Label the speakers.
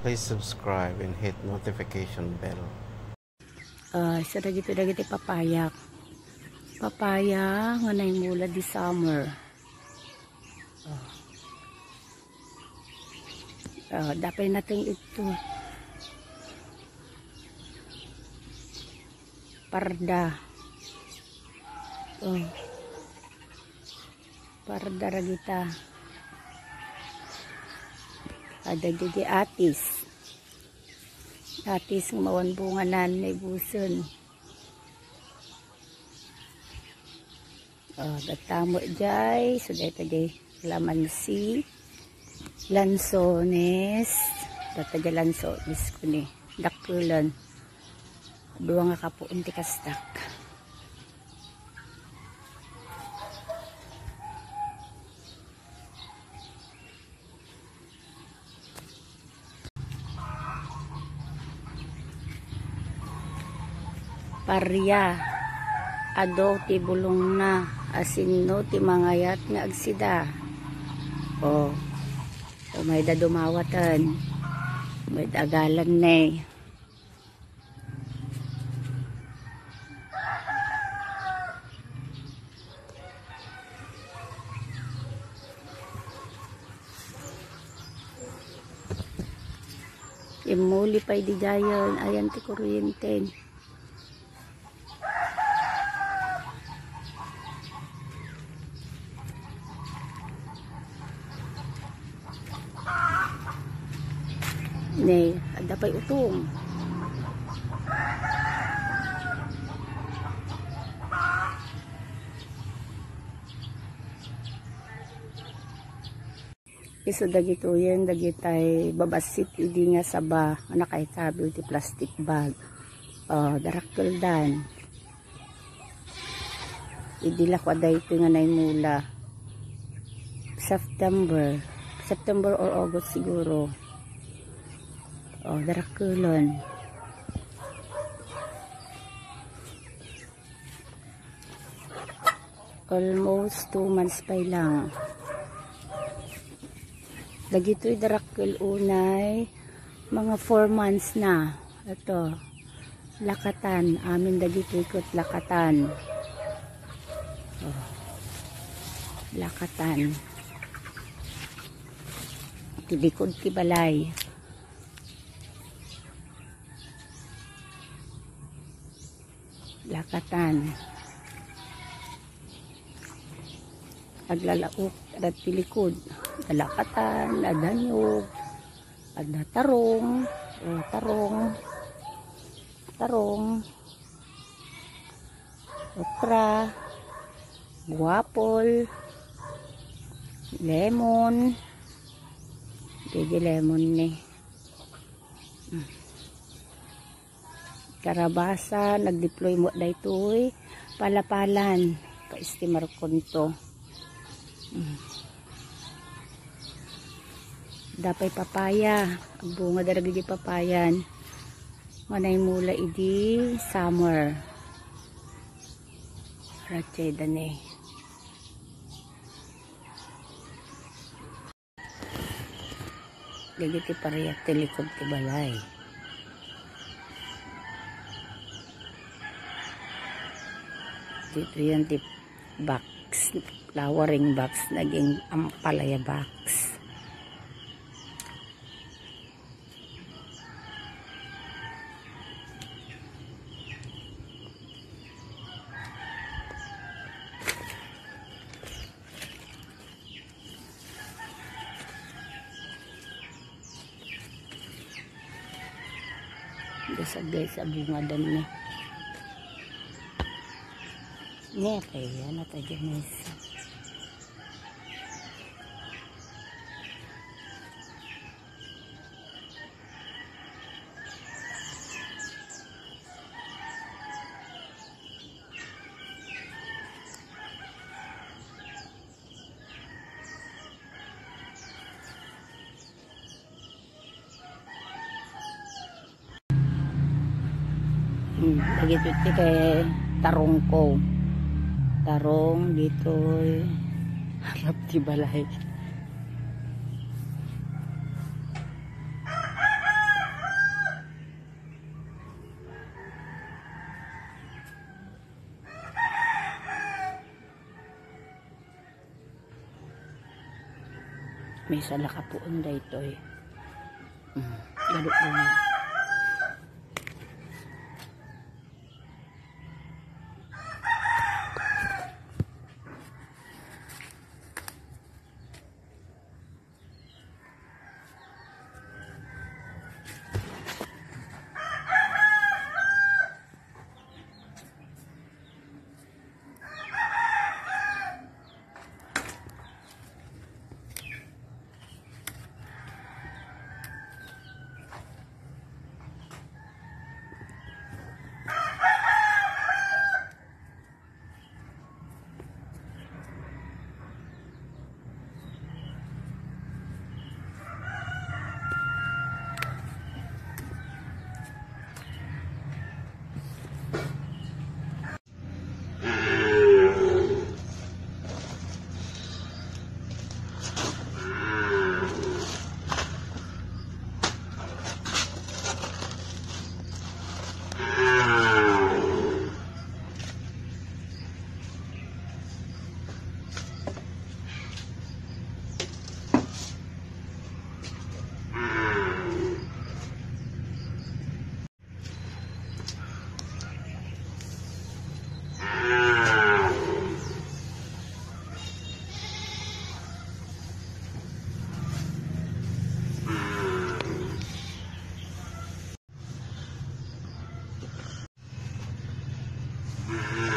Speaker 1: Please subscribe and hit notification bell.
Speaker 2: Uh, isa na dito na giti papayak. Papaya nga na mula di summer. Uh, uh, dapat natin ito. Parda. Oh. Parda ragita. Ada di atis. Atis ng mawan bunganan na ibuson. Oh, datamo jay. So, dito jay laman si lansones. Jay lansones ko ni. Dakulan. Dua nga kapo kastak. Parya. Ado ti bulong na. Asin no ti mangayat nga agsida. O. O may da dumawatan. May dagalan na eh. Imuli pa di dayon. Ayan ti kuryente. Ne, ada pa utong. Iso dagito yan, dagitay babasit idi nga saba, nakay kabil ti plastic bag. Oh, darakkel dan. Idi lakwa dayto nga naimula. September. September or August siguro. Oh, darakulon. Almost 2 months pa lang. Dagito'y darakul unay. Mga 4 months na. Ito. Lakatan. Amin dagito'y kot lakatan. Oh. Lakatan. Tilikod tibalay. Lakatan. Aglalaok at pilikod. Lakatan adanyog. Ada tarong oh, tarong. Tarong. Okra. Guapol. Lemon. Jadi lemon nih hmm karabasa nag-deploy mo daytoy palapalan. Pa-estimar konto hmm. dapay papaya. Bunga daragi di papayan. Manay mula idi summer. Rache dane Ligiti pariyat telikod ti balay. Dito yan tip box flowering box naging ampalaya box Desa guys, sa bunga dan nih. Ini apa ya? Nata jenis. Begitu sih kayak tarungkong. tarong dito harap tibalay may salakapuan dito eh mm, lalo Mm-hmm.